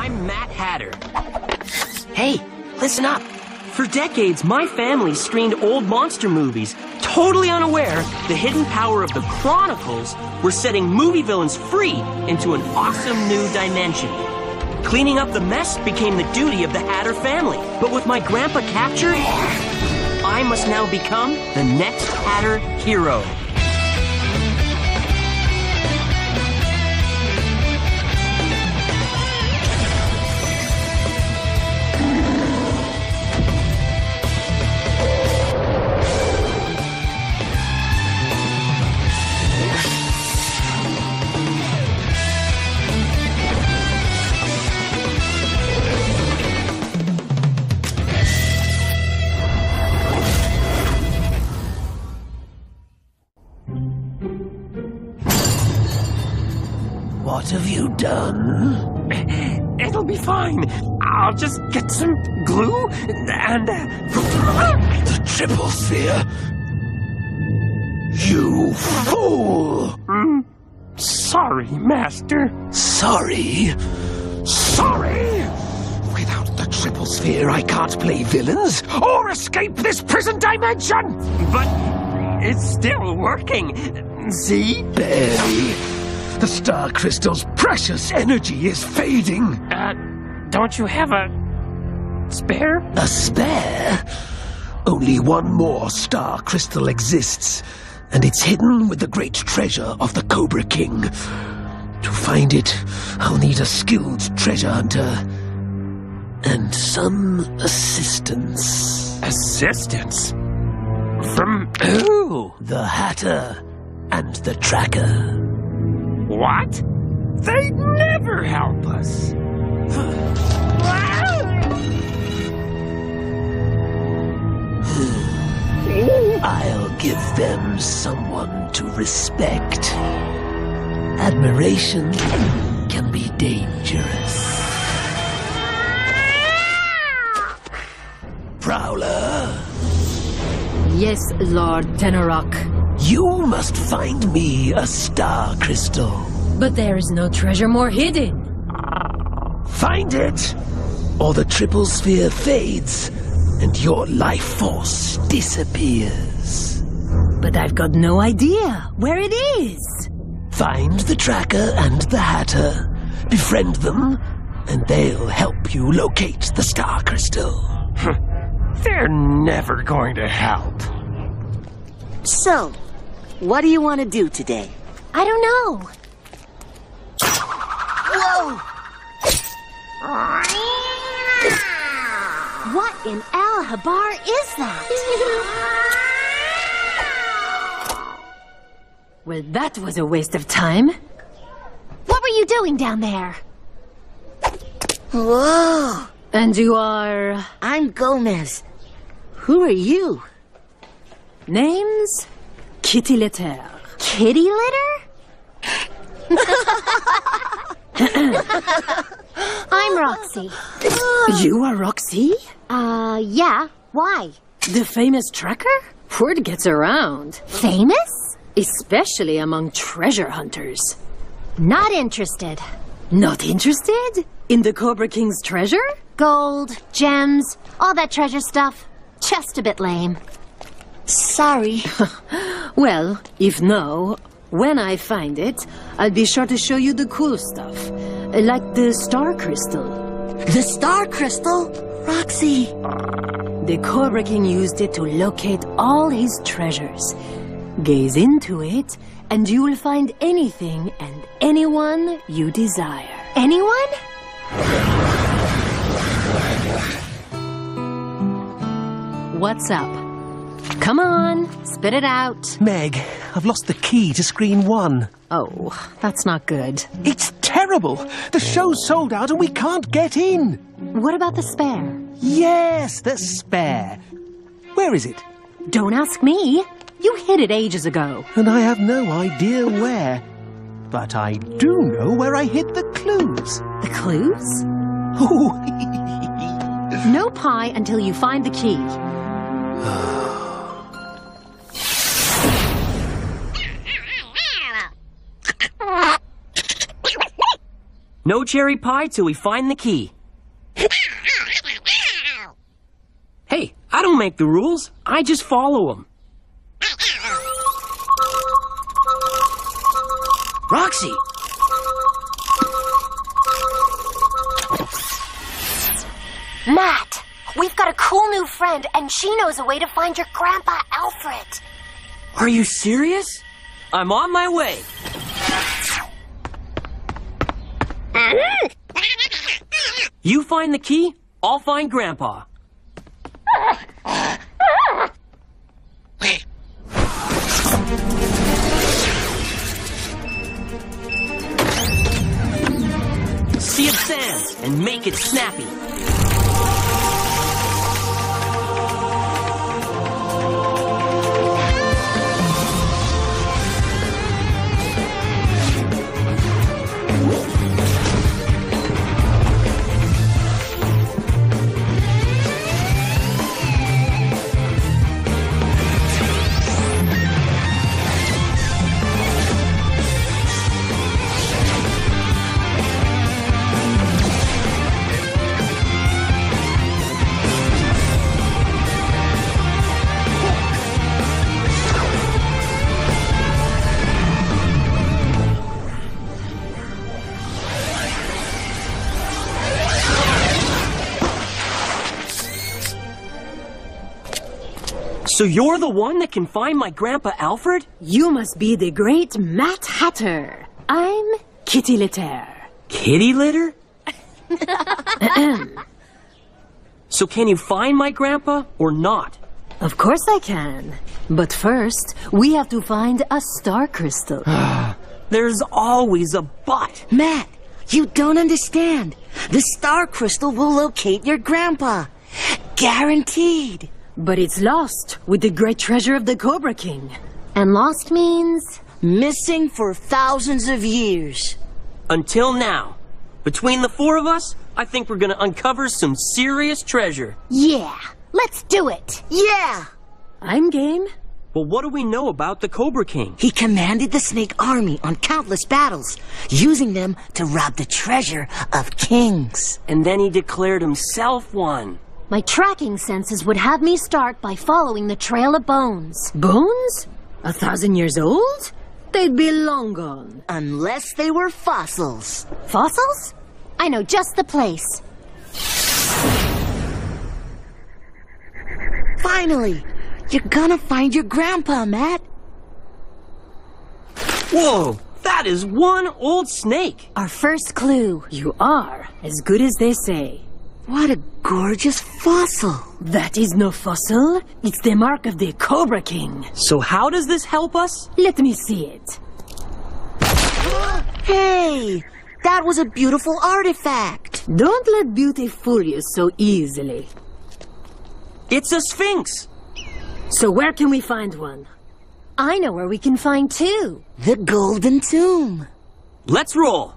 I'm Matt Hatter. Hey, listen up. For decades, my family screened old monster movies, totally unaware the hidden power of the Chronicles were setting movie villains free into an awesome new dimension. Cleaning up the mess became the duty of the Hatter family. But with my grandpa captured, I must now become the next Hatter hero. Fine. I'll just get some glue and. Uh, The triple sphere. You fool! sorry, Master. Sorry? Sorry? Without the triple sphere, I can't play villains or escape this prison dimension! But it's still working. See? Barely. The star crystal's precious energy is fading. Uh, don't you have a spare? A spare? Only one more star crystal exists, and it's hidden with the great treasure of the Cobra King. To find it, I'll need a skilled treasure hunter and some assistance. Assistance? From who? The Hatter and the Tracker. What? They'd never help us. I'll give them someone to respect. Admiration can be dangerous. Prowler, Yes, Lord Tenorok. you must find me a star crystal. But there is no treasure more hidden. Find it, or the triple sphere fades and your life force disappears. But I've got no idea where it is. Find the tracker and the hatter, befriend them, and they'll help you locate the star crystal. They're never going to help. So, what do you want to do today? I don't know. Whoa! What in Al Habar is that? well, that was a waste of time. What were you doing down there? Whoa! And you are. I'm Gomez. Who are you? Names? Kitty Litter. Kitty litter? I'm Roxy. you are Roxy? Uh, yeah. Why? The famous tracker? Word gets around. Famous? Especially among treasure hunters. Not interested. Not interested? In the Cobra King's treasure? Gold, gems, all that treasure stuff. Just a bit lame. Sorry. Well, if no, when I find it, I'll be sure to show you the cool stuff. Like the star crystal. the star crystal? Roxy. The Cobra King used it to locate all his treasures. Gaze into it, and you will find anything and anyone you desire. Anyone? What's up? Come on, spit it out. Meg, I've lost the key to screen one. Oh, that's not good. It's terrible. The show's sold out and we can't get in. What about the spare? Yes, the spare. Where is it? Don't ask me. You hid it ages ago. And I have no idea where. But I do know where I hid the clues. The clues? Oh, No pie until you find the key. No cherry pie till we find the key. Hey, I don't make the rules. I just follow them. Roxy! Matt, we've got a cool new friend, and she knows a way to find your grandpa Alfred. Are you serious? I'm on my way. You find the key, I'll find Grandpa. Sea of sands and make it snappy. So you're the one that can find my Grandpa Alfred? You must be the great Matt Hatter. I'm Kitty Litter. Kitty litter? so can you find my grandpa or not? Of course I can. But first, we have to find a star crystal. There's always a but. Matt, you don't understand. The star crystal will locate your grandpa. Guaranteed. But it's lost with the great treasure of the Cobra King. And lost means? Missing for thousands of years. Until now. Between the four of us, I think we're gonna uncover some serious treasure. Yeah, let's do it. Yeah! I'm game. Well, what do we know about the Cobra King? He commanded the snake army on countless battles, using them to rob the treasure of kings. And then he declared himself one. My tracking senses would have me start by following the trail of bones. Bones? A thousand years old? They'd be long gone. Unless they were fossils. Fossils? I know just the place. Finally, you're gonna find your grandpa, Matt. Whoa, that is one old snake. Our first clue. You are as good as they say. What a gorgeous fossil. That is no fossil. It's the mark of the Cobra King. So how does this help us? Let me see it. Hey, that was a beautiful artifact. Don't let beauty fool you so easily. It's a sphinx. So where can we find one? I know where we can find two. The Golden Tomb. Let's roll.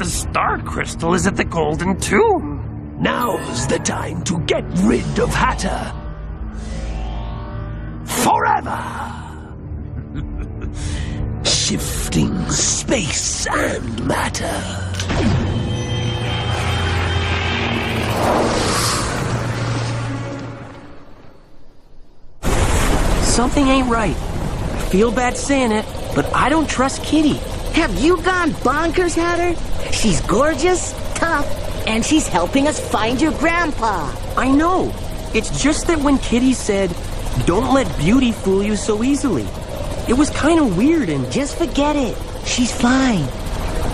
The star crystal is at the Golden Tomb. Now's the time to get rid of Hatter. Forever! Shifting space and matter. Something ain't right. I feel bad saying it, but I don't trust Kitty. Have you gone bonkers, Hatter? She's gorgeous, tough, and she's helping us find your grandpa. I know. It's just that when Kitty said, don't let beauty fool you so easily, it was kind of weird and Just forget it. She's fine.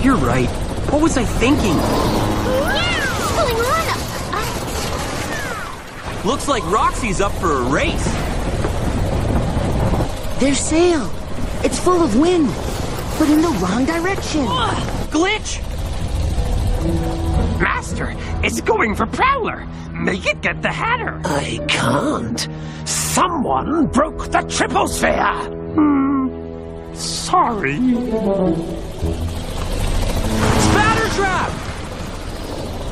you're right. What was I thinking? What's going on? Looks like Roxy's up for a race. Their sail. It's full of wind, but in the wrong direction. Glitch! Master, it's going for Prowler. Make it get the Hatter. I can't. Someone broke the triple sphere. Hmm. Sorry. Spatter trap!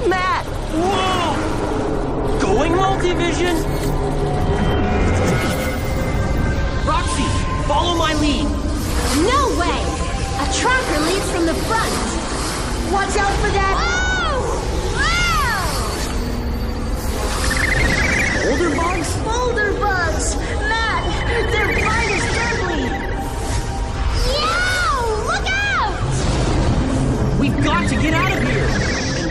Matt! Whoa! Going multivision! Roxy, follow my lead. No way! A tracker leads from the front. Watch out for that. Older get out of here!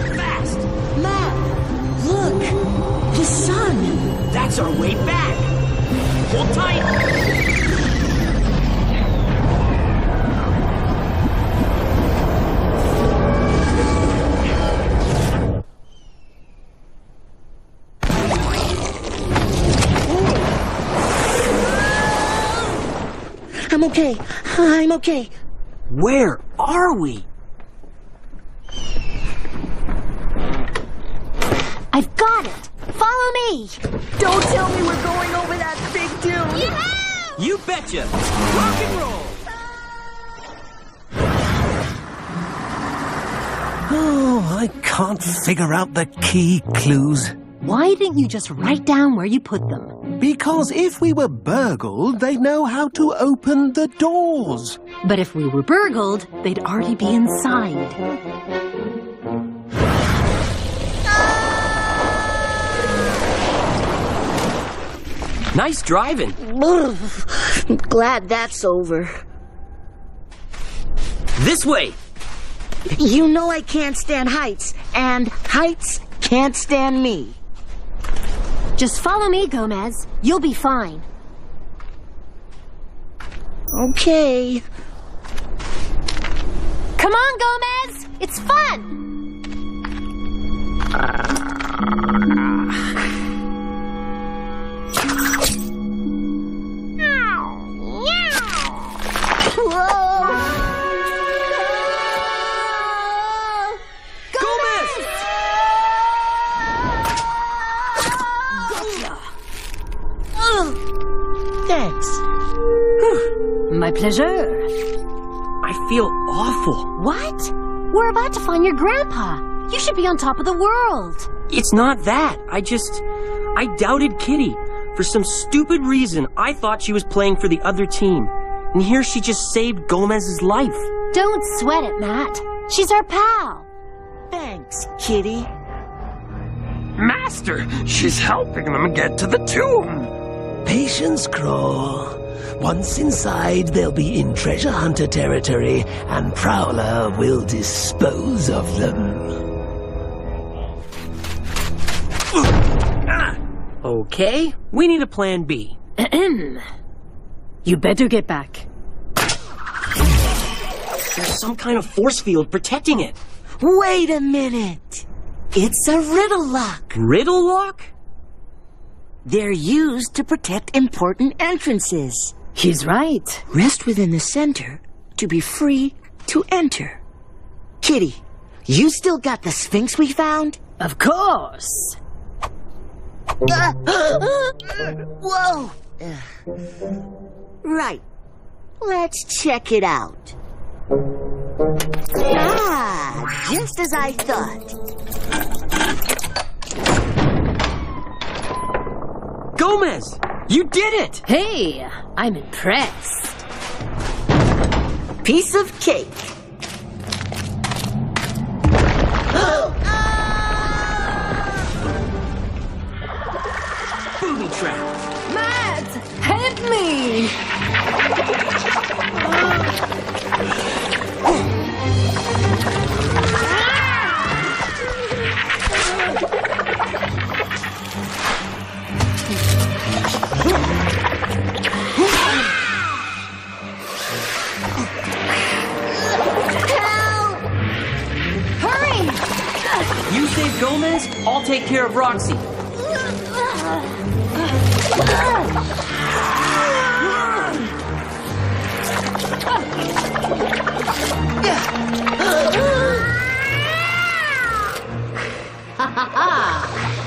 And fast! Matt, look! The sun! That's our way back! Hold tight! I'm okay. I'm okay. Where are we? I've got it! Follow me! Don't tell me we're going over that big dune! You betcha! Rock and roll! Oh, I can't figure out the key clues. Why didn't you just write down where you put them? Because if we were burgled, they'd know how to open the doors. But if we were burgled, they'd already be inside. Nice driving. Glad that's over. This way! You know I can't stand heights, and heights can't stand me. Just follow me, Gomez. You'll be fine. Okay. Come on, Gomez! It's fun! Gomez! Pleasure. I feel awful. What? We're about to find your grandpa. You should be on top of the world. It's not that. I just. I doubted Kitty. For some stupid reason, I thought she was playing for the other team. And here she just saved Gomez's life. Don't sweat it, Matt. She's our pal. Thanks, kitty. Master, she's helping them get to the tomb. Patience, Craw. Once inside, they'll be in treasure hunter territory, and Prowler will dispose of them. Okay, we need a plan B. You better get back. There's some kind of force field protecting it. Wait a minute. It's a riddle lock. Riddle lock? They're used to protect important entrances. He's right. Rest within the center to be free to enter. Kitty, you still got the Sphinx we found? Of course. Whoa! Right. Let's check it out. Ah, just as I thought. Gomez! You did it! Hey, I'm impressed. Piece of cake. Gomez, I'll take care of Roxy.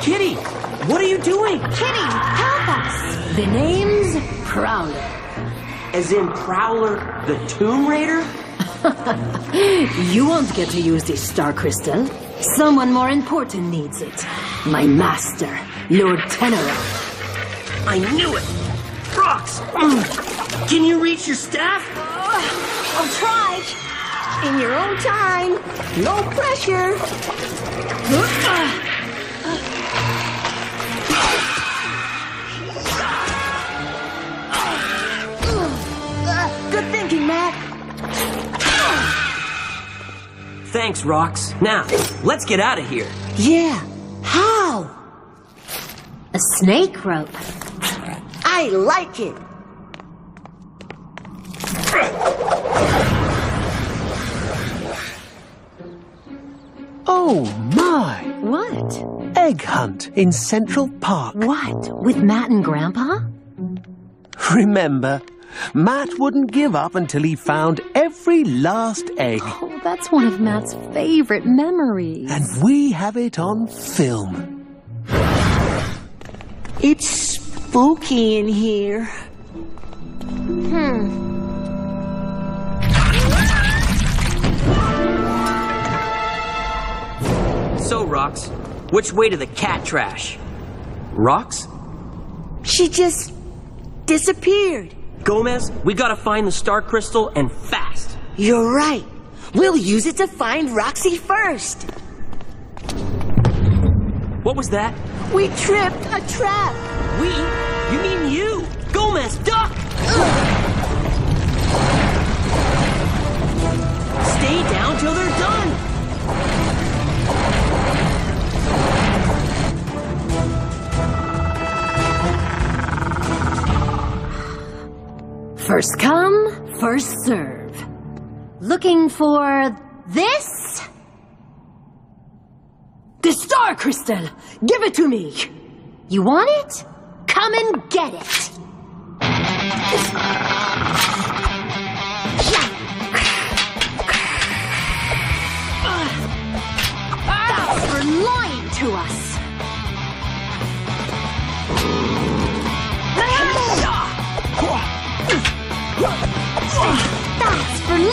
Kitty, what are you doing? Kitty, help us! The name's Prowler. As in Prowler the Tomb Raider? You won't get to use this star crystal. Someone more important needs it. My master, Lord Tenorok. I knew it! Rox! mm, Can you reach your staff? I'll try. In your own time. No pressure. Good Thanks, Rox. Now, let's get out of here. Yeah. How? A snake rope. I like it. Oh my! What? Egg hunt in Central Park. What? With Matt and Grandpa? Remember, Matt wouldn't give up until he found every last egg. Oh, that's one of Matt's favorite memories. And we have it on film. It's spooky in here. Hmm. So, Rox, which way to the cat trash? Rox? She just disappeared. Gomez, we gotta find the star crystal and fast. You're right. We'll use it to find Roxy first. What was that? We tripped a trap. We? You mean you? Gomez, duck! Stay down till they're done. First come, first serve. Looking for this? The star crystal! Give it to me! You want it? Come and get it. That's for lying to us.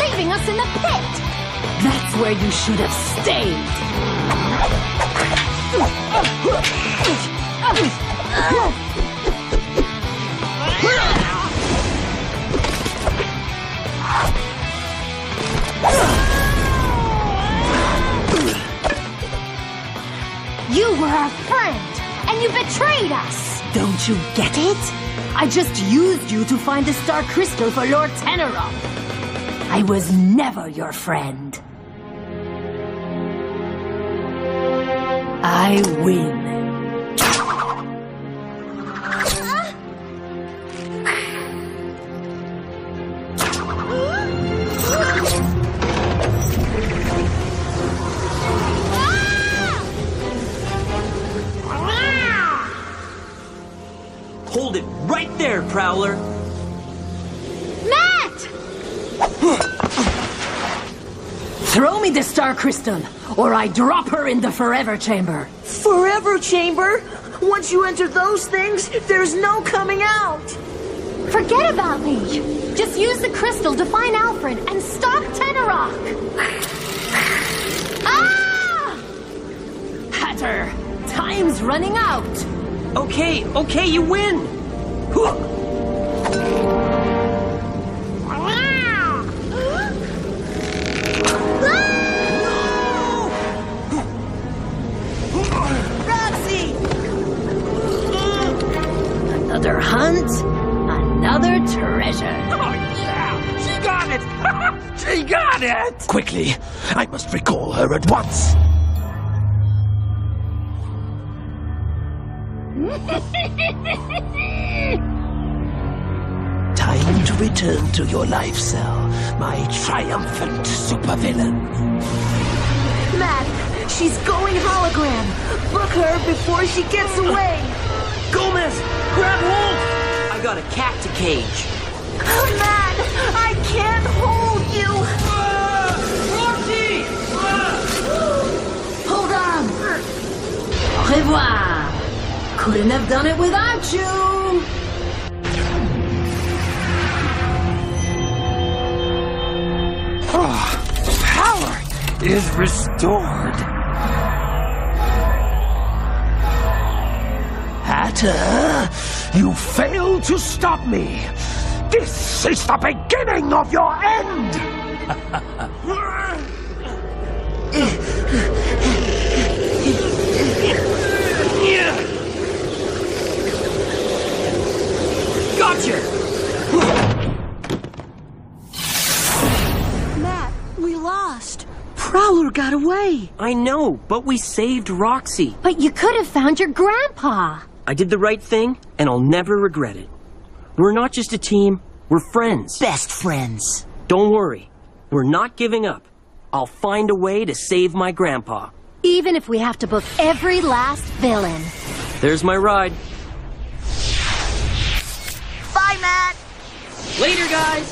Leaving us in the pit. That's where you should have stayed. You were our friend, and you betrayed us. Don't you get it? I just used you to find the star crystal for Lord Tenorok. I was never your friend. I win. Hold it right there, Prowler. The star crystal, or I drop her in the forever chamber. Forever chamber. Once you enter those things, there's no coming out. Forget about me. Just use the crystal to find Alfred and stop Tenorok. ah! Hatter, time's running out. Okay, okay, you win. Treasure. Oh, she got it! she got it! Quickly, I must recall her at once. Time to return to your life cell, my triumphant supervillain. Matt, she's going hologram. Book her before she gets away. Gomez, grab hold! I got a cat to cage. Matt, I can't hold you. Hold on. Au revoir. Couldn't have done it without you. Oh, power is restored. Hatter, you failed to stop me. This is the beginning of your end. Gotcha! Matt, we lost. Prowler got away. I know, but we saved Roxy. But you could have found your grandpa. I did the right thing, and I'll never regret it. We're not just a team, we're friends. Best friends. Don't worry, we're not giving up. I'll find a way to save my grandpa. Even if we have to book every last villain. There's my ride. Bye, Matt. Later, guys!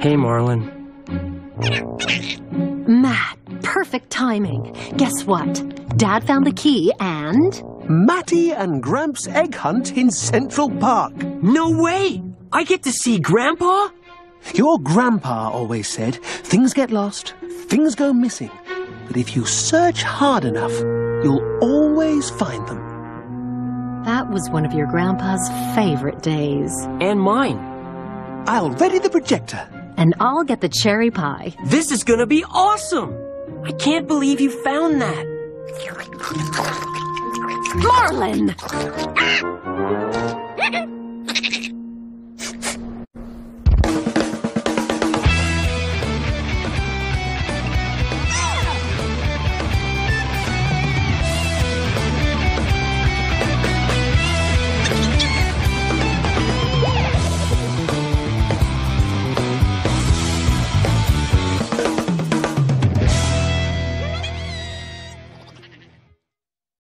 Hey, Marlon. Perfect timing. Guess what? Dad found the key and. Matty and Gramps egg hunt in Central Park. No way! I get to see Grandpa? Your grandpa always said things get lost, things go missing. But if you search hard enough, you'll always find them. That was one of your grandpa's favorite days. And mine. I'll ready the projector. And I'll get the cherry pie. This is gonna be awesome! I can't believe you found that. Marlin!